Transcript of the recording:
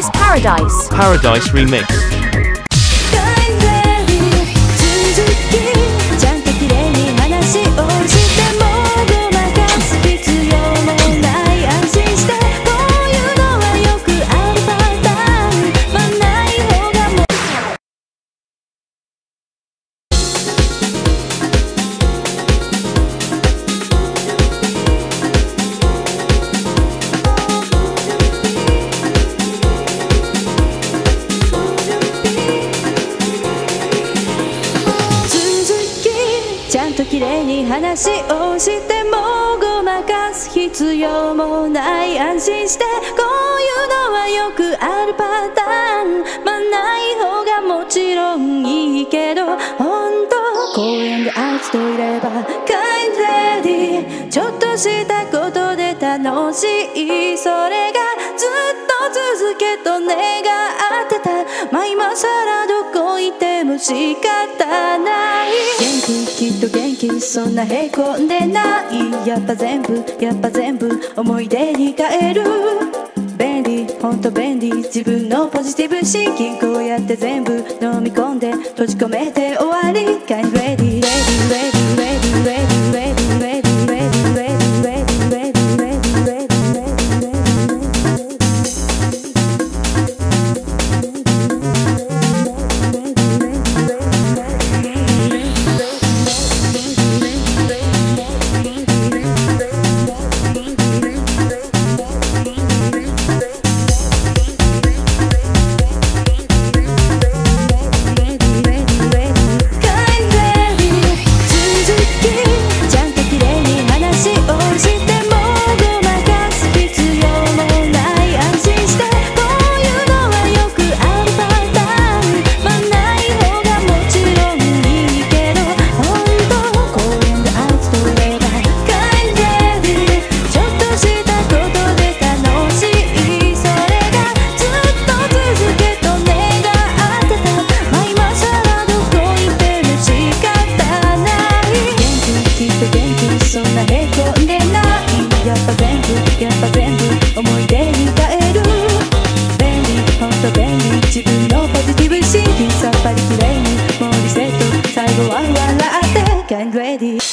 This Paradise. Paradise Remix. 綺麗に話をしてもごまかす必要もない安心してこういうのはよくあるパターン。まあない方がもちろんいいけど本当公園であいつといれば Kind lady ちょっとしたことで楽しい。それがずっと続けと願ってた。まあ今さらどこ行っても仕方ない。きっと元気そんなへこんでないやっぱ全部やっぱ全部思い出に変える。便利ほんと便利。自分のポジティブシンキングこうやって全部飲み込んで閉じ込めて終わり。Kind ready ready ready. そんなへこんでない。やっぱ全部やっぱ全部思い出に変える。便利ほんと便利。自分のポジティブシンキン。グさっぱりきれいに。もうリセット。最後は笑って。Get ready